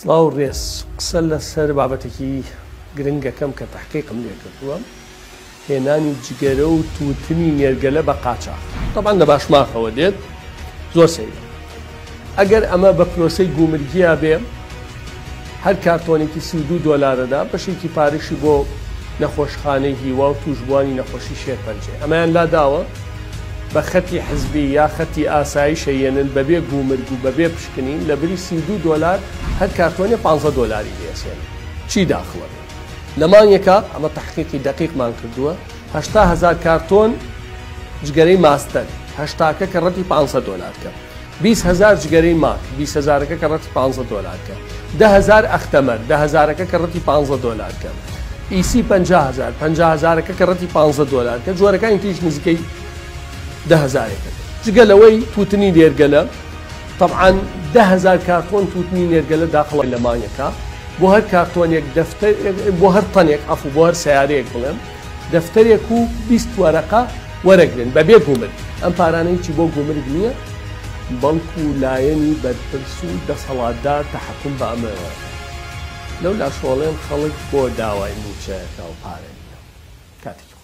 سڵاو ڕێز قسە لە سەر بابەتێکی گرنگەکەم کە تحقیقم لێ کردووە هێنانی جگەرە و تووتنی نێرگەلە بە قاچاق تەبان لە باشماخەوە دێت زۆر سەیر ئەگەر ئەمە بە پرۆسی گومرگیا بێ هەر کارتۆنێکی سی دو دۆلارەدا بەشێکی پارشی بۆ نەخۆشخانەی هیوا و توژبوانی نەخۆشی شێر پەنجێ ئەمەیان لاداوە بە خەتی حزبی یا خەتی ئاسایی شەیەنن بەبێ گومرگ و بەبێ پشکنین لە بری سی دو دلار هەر کارتۆنی 15 دلاری دێسێن چی داخڵە لەمانیەکە ئەمە تحقیقی دقیقمان کردووە هزار کارتۆن جگەرەی ماستەر هشتاکە کە ڕەتی 500 دلارکە 20هزار جگەرەی ماک 20هزارەکە کە ڕەتی 500 دلارکە دههزار ئەختەمەر دههزارەکە کە ڕەتی 500 دلارکە. ئیسی 500 500هزارەکە کە ڕەتی 15 دلارکە جۆرەکانی تیش نزیکەی دههزارێکەکە جگە لەوەی تووتنی نێرگەلە طبعاان دههزار کارتۆن تووتنی نێرگەلە داخڵی لەمانەکە بۆ هەر کارتۆنێک بۆ هەر تەنێک ئەف بۆ هەر سیارەیەک بڵێم دەفتەرێک و 20 وەرەقا وەرەگرن بەبێ گومر ئەم پارانەی چی بۆ گومرگ نییە بەڵکو و لایەنی بەرپرس و دەسەڵاتدار تەحکم بە ئەمەوە لەو لا شۆڵێن خەڵک بۆ داوای موچەکە و پارێن کاتێک